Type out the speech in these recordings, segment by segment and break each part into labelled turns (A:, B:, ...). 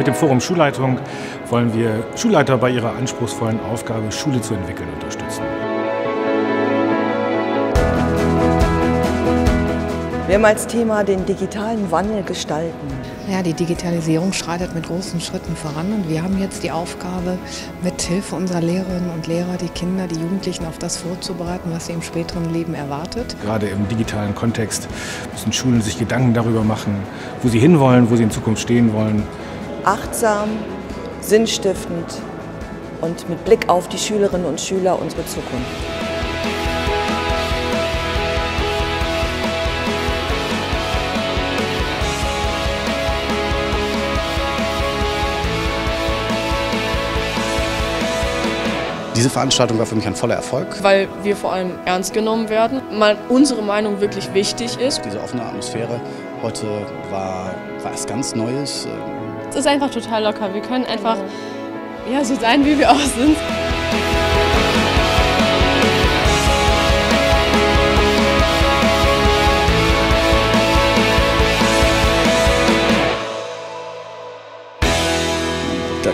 A: Mit dem Forum Schulleitung wollen wir Schulleiter bei ihrer anspruchsvollen Aufgabe, Schule zu entwickeln, unterstützen.
B: Wir haben als Thema den digitalen Wandel gestalten.
C: Ja, die Digitalisierung schreitet mit großen Schritten voran und wir haben jetzt die Aufgabe, mit Hilfe unserer Lehrerinnen und Lehrer die Kinder, die Jugendlichen auf das vorzubereiten, was sie im späteren Leben erwartet.
A: Gerade im digitalen Kontext müssen Schulen sich Gedanken darüber machen, wo sie hinwollen, wo sie in Zukunft stehen wollen.
B: Achtsam, sinnstiftend und mit Blick auf die Schülerinnen und Schüler unsere Zukunft.
D: Diese Veranstaltung war für mich ein voller Erfolg.
E: Weil wir vor allem ernst genommen werden, mal unsere Meinung wirklich wichtig ist.
D: Diese offene Atmosphäre heute war, war was ganz Neues.
F: Es ist einfach total locker. Wir können einfach ja, so sein, wie wir auch sind.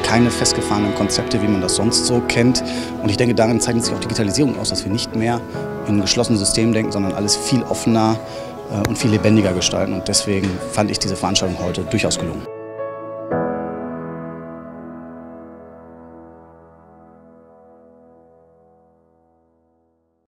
D: keine festgefahrenen Konzepte, wie man das sonst so kennt. Und ich denke, darin zeichnet sich auch Digitalisierung aus, dass wir nicht mehr in geschlossenen Systemen denken, sondern alles viel offener äh, und viel lebendiger gestalten. Und deswegen fand ich diese Veranstaltung heute durchaus gelungen.